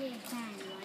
500 Thank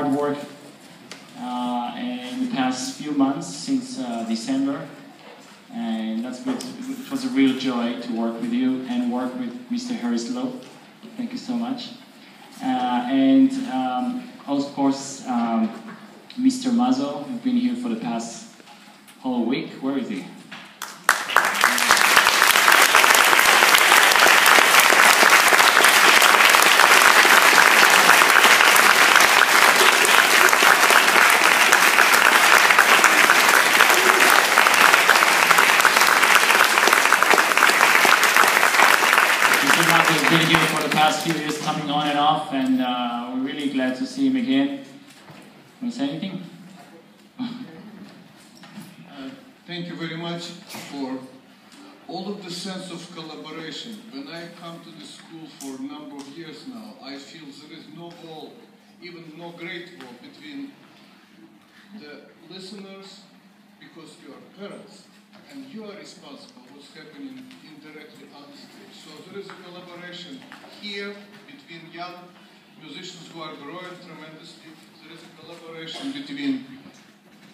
hard work uh, in the past few months since uh, December. And that's good. It was a real joy to work with you and work with Mr. Harris Lowe. Thank you so much. Uh, and um, of course, um, Mr. Mazo, who's been here for the past whole week. Where is he? Mr. Mazo has been here for the past few years, coming on and off, and uh, we're really glad to see him again. Want to say anything? Uh, Thank you very much for all of the sense of collaboration. When I come to the school for a number of years now, I feel there is no wall, even no great wall between the listeners, because you are parents, and you are responsible what's happening indirectly on the stage. So there is a collaboration here between young musicians who are growing tremendously. There is a collaboration between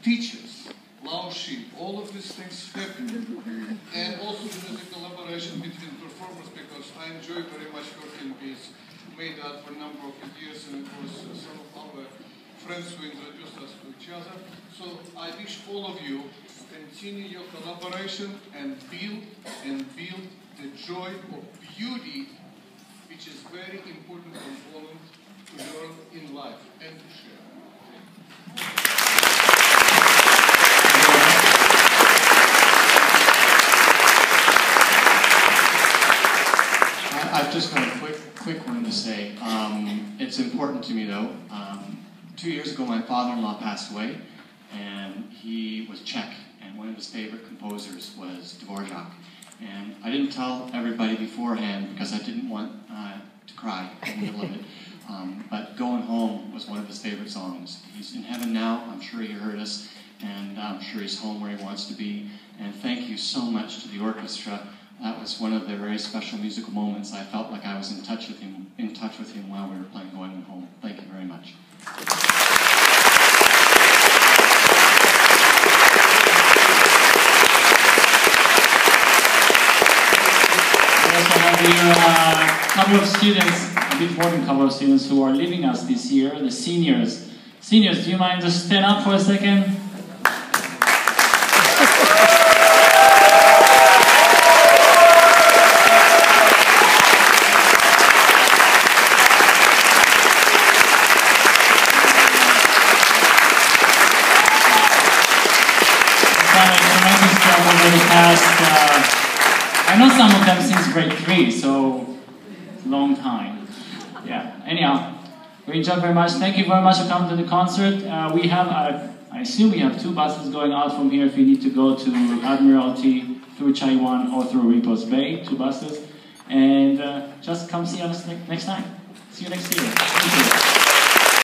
teachers, Laoshi, all of these things happen. And also there is a collaboration between performers because I enjoy very much working with made that for a number of years and of course uh, some of our friends who introduced us to each other. So I wish all of you continue your collaboration and build and build the joy of beauty which is very important component to learn in life and to share. I've just got a quick, quick one to say. Um, it's important to me though. Um, two years ago, my father-in-law passed away, and he was Czech, and one of his favorite composers was Dvorak. And I didn't tell everybody beforehand because I didn't want uh, to cry in the middle of it. Um, but Going Home was one of his favorite songs. He's in heaven now. I'm sure he heard us, and I'm sure he's home where he wants to be. And thank you so much to the orchestra. That was one of the very special musical moments. I felt like I was in touch with him, in touch with him while we were playing Going Home. Thank you very much. Also have here uh, a couple of students, a bit more than a couple of students who are leaving us this year, the seniors. Seniors, do you mind just stand up for a second? done a tremendous job over the past. Uh, I know some of them since grade three, so it's a long time. Yeah. Anyhow, enjoyed very much. Thank you very much for coming to the concert. Uh, we have, uh, I assume we have two buses going out from here if you need to go to Admiralty through Chaiwan or through Repulse Bay. Two buses, and uh, just come see us ne- next time. See you next year.